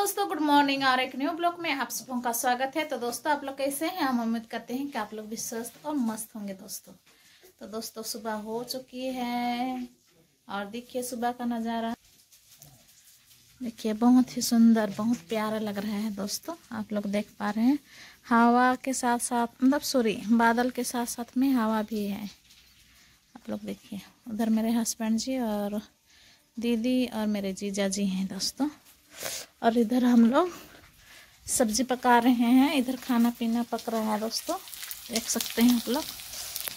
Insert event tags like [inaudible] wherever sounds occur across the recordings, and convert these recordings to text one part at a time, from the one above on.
दोस्तों good morning और एक न्यू ब्लॉग में आप सबों का स्वागत है। तो दोस्तों, आप लोग कैसे हैं? हम उम्मीद करते हैं कि आप लोग भी स्वस्थ और मस्त होंगे दोस्तों। तो दोस्तों, सुबह हो चुकी है, और देखिए सुबह का नज़ारा। देखिए, बहुत ही सुंदर, बहुत प्यारा लग रहा है दोस्तों, आप लोग देख पा रहे हैं। हवा के साथ साथ मतलब सॉरी बादल के साथ साथ में हवा भी है। आप लोग देखिए, उधर मेरे हस्बैंड जी और दीदी और मेरे जीजा जी हैं दोस्तों। और इधर हम लोग सब्ज़ी पका रहे हैं। इधर खाना पीना पक रहा है दोस्तों। देख सकते हैं आप लोग।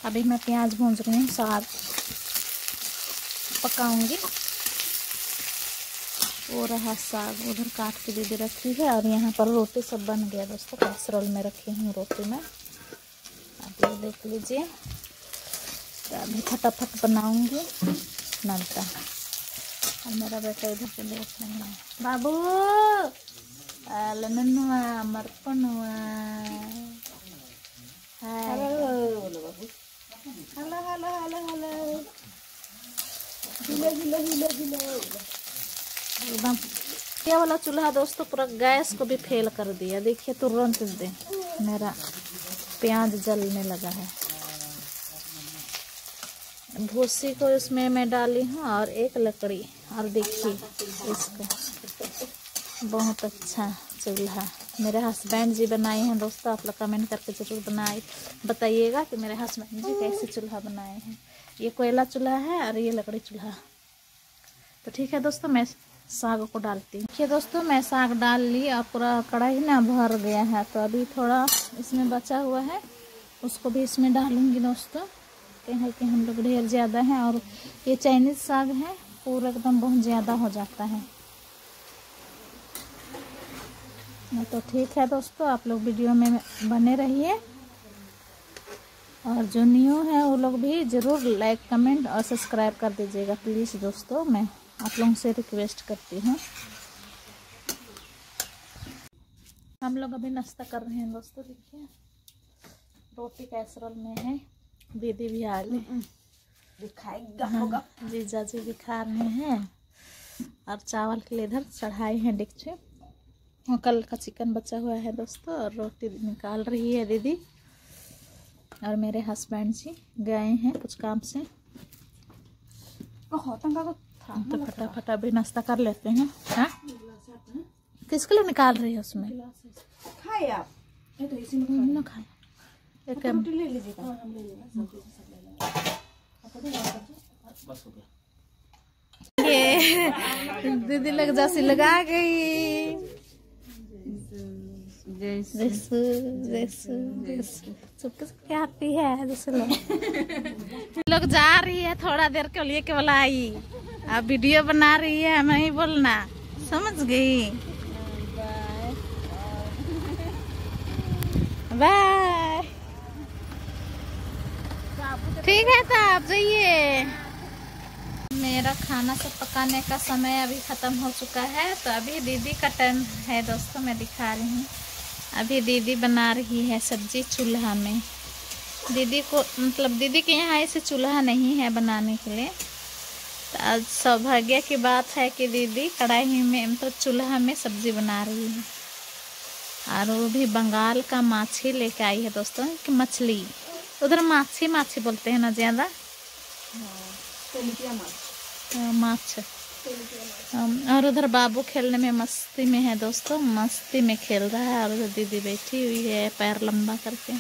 अभी मैं प्याज भूंज रही हूँ, साग पकाऊँगी। वो रहा साग। उधर काट के दीदी रखी है और यहाँ पर रोटी सब बन गया दोस्तों। कैसरोल में रखी हूँ रोटी में। आप लोग देख लीजिए। तो अभी फटाफट बनाऊँगी। नलता और मेरा बेटा इधर से देख रहा है बाबू लननुआ मरपनुआ hello. Hello hello hello hello. Hello hello hello हिलो एकदम। ये वाला चूल्हा दोस्तों पूरा गैस को भी फेल कर दिया। देखिए तुरंत दे मेरा प्याज जलने लगा है। भूसी को इसमें मैं डाली हूँ और एक लकड़ी। और देखिए, इसको बहुत अच्छा चूल्हा मेरे हस्बैंड जी बनाए हैं दोस्तों, आप लोग कमेंट करके ज़रूर बनाए, बताइएगा कि मेरे हस्बैंड जी कैसे चूल्हा बनाए हैं। ये कोयला चूल्हा है और ये लकड़ी चूल्हा तो ठीक है दोस्तों, मैं साग को डालती हूँ। देखिए दोस्तों, मैं साग डाल ली और पूरा कढ़ाई ना भर गया है तो अभी थोड़ा इसमें बचा हुआ है, उसको भी इसमें डालूँगी दोस्तों। कहीं कि हम लोग ढेर ज़्यादा हैं और ये चाइनीज़ साग है पूरा एकदम बहुत ज़्यादा हो जाता है। नहीं तो ठीक है दोस्तों, आप लोग वीडियो में बने रहिए। और जो न्यू है, वो लोग भी ज़रूर लाइक कमेंट और सब्सक्राइब कर दीजिएगा प्लीज़ दोस्तों। मैं आप लोगों से रिक्वेस्ट करती हूँ। हम लोग अभी नाश्ता कर रहे हैं दोस्तों, देखिए। रोटी कैसरोल में है, दीदी भी आ दिखाएगा हाँ, जीजा जी भी खा रहे हैं। और चावल के लिए इधर चढ़ाए हैं डिक्चे और कल का चिकन बचा हुआ है दोस्तों और रोटी निकाल रही है दीदी। और मेरे हस्बैंड जी गए हैं कुछ काम से। तो फटाफट अभी नाश्ता कर लेते हैं हाँ? किसके लिए निकाल रही है उसमें? खाए आप? ये तो इसी में ना खाए। एक रोटी ले लीजिएगा। ये दीदी लग जैसी लगा गई। जैसू जैसू जैसू। चुपके से आती है [laughs] लोग जा रही है थोड़ा देर के लिए केवल आई। अब वीडियो बना रही है, हमें ही बोलना। समझ गई। बाय ठीक है तो आप जाइए। मेरा खाना सब पकाने का समय अभी ख़त्म हो चुका है तो अभी दीदी का टर्न है दोस्तों, मैं दिखा रही हूँ। अभी दीदी बना रही है सब्ज़ी चूल्हा में। दीदी को मतलब दीदी के यहाँ ऐसे चूल्हा नहीं है बनाने के लिए। तो आज सौभाग्य की बात है कि दीदी कढ़ाई में मतलब चूल्हा में सब्ज़ी बना रही है। और वो भी बंगाल का माछी लेके आई है दोस्तों, कि मछली। उधर माछी माछी बोलते हैं ना ज़्यादा? माछ। और उधर बाबू खेलने में मस्ती में है दोस्तों, मस्ती में खेल रहा है और उधर दीदी बैठी हुई है, पैर लंबा करके।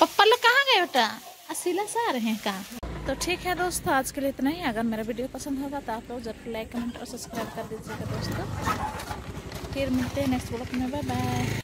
पप्पा लोग कहाँ गए बेटा? असीला से आ रहे हैं कहाँ? तो ठीक है दोस्तों, आज के लिए इतना ही। अगर मेरा वीडियो पसंद होगा तो आप लोग ज़रूर लाइक, कमेंट और सब्सक्राइब कर दीजिएगा दोस्तों। फिर मिलते हैं नेक्स्ट ब्लॉग में। Bye bye